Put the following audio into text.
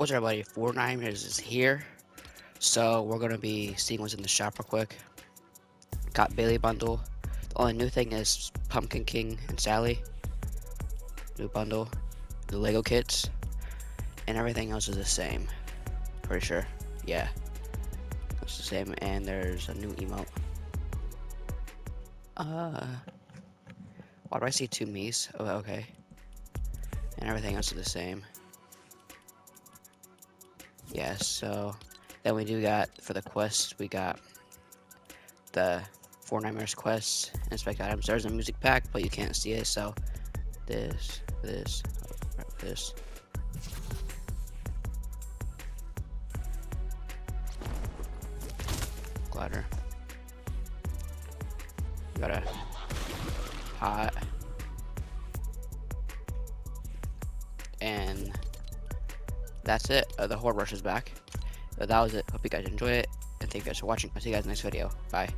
What's up, everybody? Fortnite is here. So we're gonna be seeing what's in the shop real quick. Got Bailey bundle. The only new thing is Pumpkin King and Sally. New bundle. The Lego kits. And everything else is the same. Pretty sure. Yeah. It's the same. And there's a new emote. Uh. Why do I see two me's? Oh, okay. And everything else is the same. Yeah, so then we do got for the quest, we got the Fortnitemares quest, inspect items. There's a music pack, but you can't see it, so this, this, this. Glider. Got a hot and that's it. Uh, the Horde Rush is back. Uh, that was it. Hope you guys enjoy it, and thank you guys for watching. I'll see you guys in the next video. Bye.